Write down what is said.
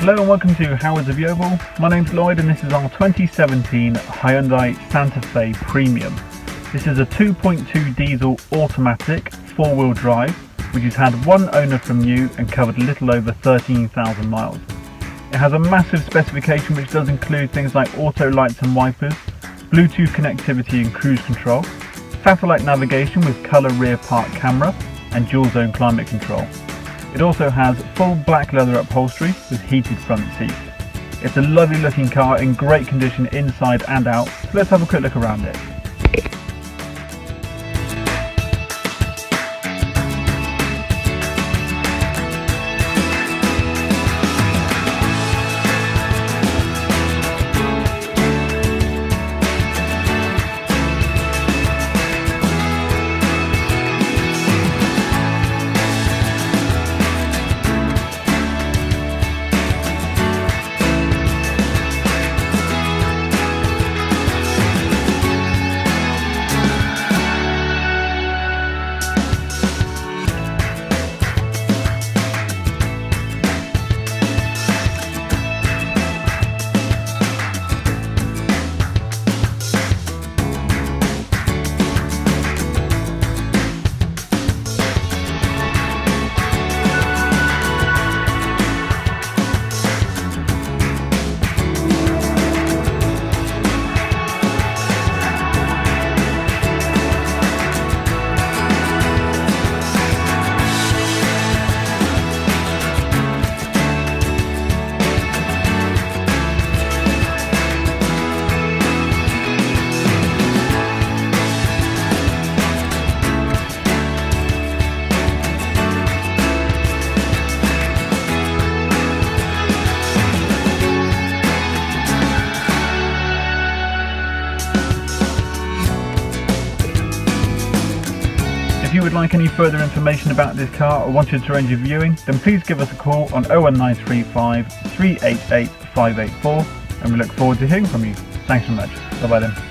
Hello and welcome to Howard's of Yeovil. My name's Lloyd and this is our 2017 Hyundai Santa Fe Premium. This is a 2.2 diesel automatic four-wheel drive which has had one owner from new and covered a little over 13,000 miles. It has a massive specification which does include things like auto lights and wipers, Bluetooth connectivity and cruise control, satellite navigation with colour rear park camera and dual zone climate control. It also has full black leather upholstery with heated front seats. It's a lovely looking car in great condition inside and out, so let's have a quick look around it. If you would like any further information about this car or wanted to arrange a viewing, then please give us a call on 01935 388 584 and we look forward to hearing from you. Thanks so much. Bye bye then.